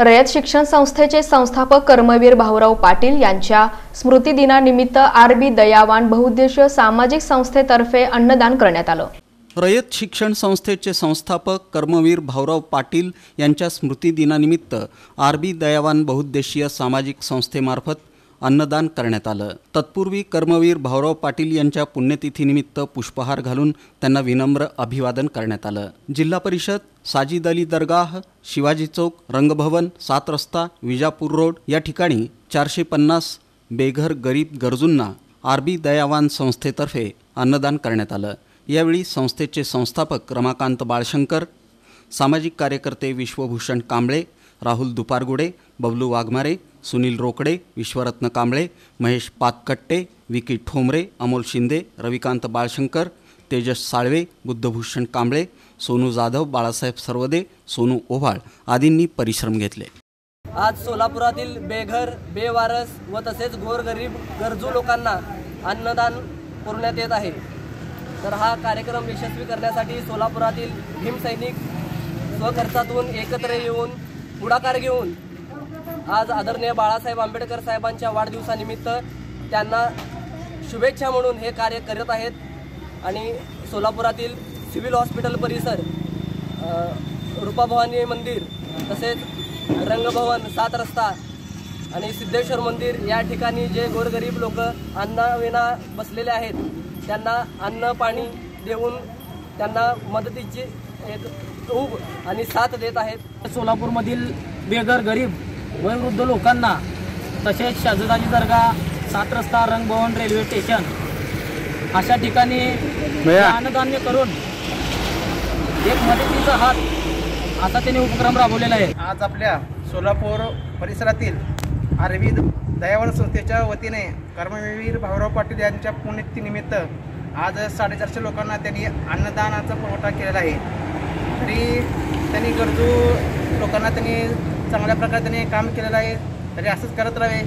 रयत शिक्षण संस्थेचे संस्थापक कर्मवीर भाऊराव पाटील यांच्या स्मृतिदिनानिमित्त आर बी दयावान बहुउद्देशीय सामाजिक संस्थेतर्फे अन्नदान करण्यात आलं. रयत शिक्षण संस्थेचे संस्थापक कर्मवीर भाऊराव पाटील यांच्या स्मृतिदिनानिमित्त आर बी दयावान बहुउद्देशीय सामाजिक संस्थेमार्फत अन्नदान करण्यात आलं. तत्पूर्वी कर्मवीर भाऊराव पाटील यांच्या पुण्यतिथीनिमित्त पुष्पहार घालून त्यांना विनम्र अभिवादन करण्यात आलं. जिल्हा परिषद साजिद अली दरगाह शिवाजी चौक रंगभवन सात रस्ता विजापूर रोड या ठिकाणी चारशे पन्नास बेघर गरीब गरजूंना आर बी दयावान संस्थेतर्फे अन्नदान करण्यात आलं. यावेळी संस्थेचे संस्थापक रमाकांत बाळशंकर सामाजिक कार्यकर्ते विश्वभूषण कांबळे राहुल दुपारगुडे बबलू वाघमारे सुनील रोकडे विश्वरत्न कांबळे महेश पातकट्टे विकी ठोंबरे अमोल शिंदे रविकांत बाळशंकर तेजस साळवे बुद्धभूषण कांबळे सोनू जाधव बाळासाहेब सर्वदे सोनू ओव्हाळ आदींनी परिश्रम घेतले. आज सोलापुरातील बेघर बेवारस व तसेच गोरगरीब गरजू लोकांना अन्नदान पुरवण्यात येत आहे. तर हा कार्यक्रम यशस्वी करण्यासाठी सोलापुरातील भीमसैनिक स्वखर्चातून एकत्र येऊन पुढाकार घेऊन आज आदरणीय बाळासाहेब आंबेडकर साहेबांच्या वाढदिवसानिमित्त त्यांना शुभेच्छा म्हणून हे कार्य करत आहेत. आणि सोलापुरातील सिव्हिल हॉस्पिटल परिसर रूपाभवानी मंदिर तसेच रंगभवन सात रस्ता आणि सिद्धेश्वर मंदिर या ठिकाणी जे गोरगरीब लोक अन्नाविना बसलेले आहेत त्यांना अन्न पाणी देऊन त्यांना मदतीची एक ऊब आणि साथ देत आहेत. सोलापूरमधील बेघर गरीब वयोवृद्ध लोकांना तसेच शाजुदाजी दर्गा सात रस्ता रंगभवन रेल्वे स्टेशन अशा ठिकाणी अन्नधान्य करून एक मदतीचा हात असा त्यांनी उपक्रम राबवलेला आहे. आज आपल्या सोलापूर परिसरातील आरवी दयावान संस्थेच्या वतीने कर्मवीर भाऊराव पाटील यांच्या पुण्यतिथीनिमित्त आज साडेचारशे लोकांना त्यांनी अन्नदानाचा पुरवठा केलेला आहे. तरी त्यांनी गरजू लोकांना त्यांनी चांगल्या प्रकारे त्यांनी काम केलेलं आहे. तरी असंच करत राहावे.